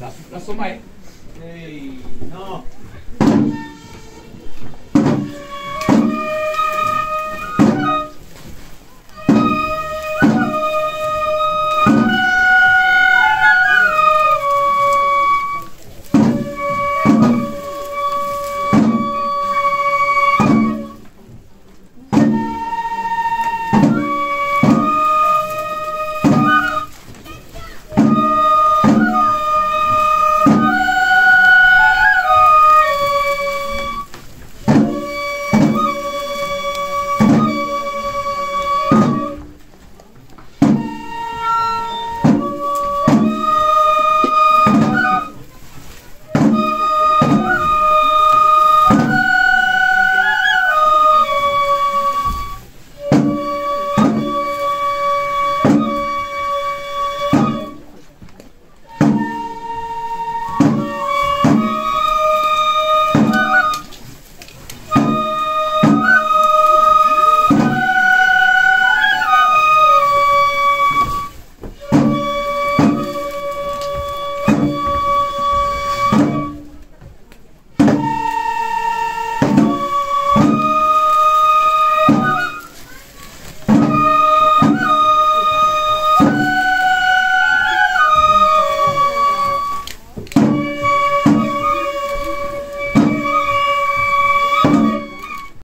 ラスト前。せーの。